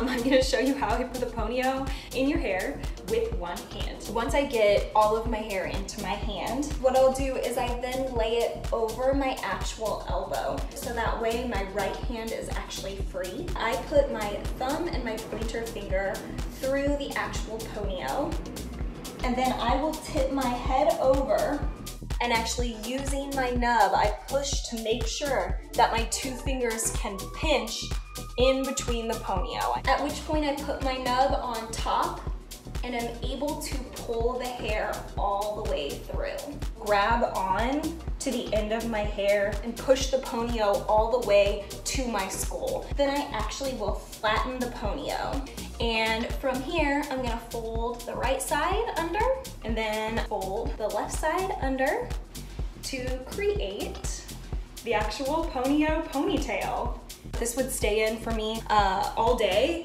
Um, I'm gonna show you how I put the ponyo in your hair with one hand. Once I get all of my hair into my hand, what I'll do is I then lay it over my actual elbow. So that way my right hand is actually free. I put my thumb and my pointer finger through the actual ponyo. And then I will tip my head over and actually using my nub, I push to make sure that my two fingers can pinch in between the ponyo. At which point I put my nub on top and I'm able to pull the hair all the way through. Grab on to the end of my hair and push the ponyo all the way to my skull. Then I actually will flatten the ponyo. And from here, I'm gonna fold the right side under and then fold the left side under to create the actual ponyo ponytail. This would stay in for me uh, all day.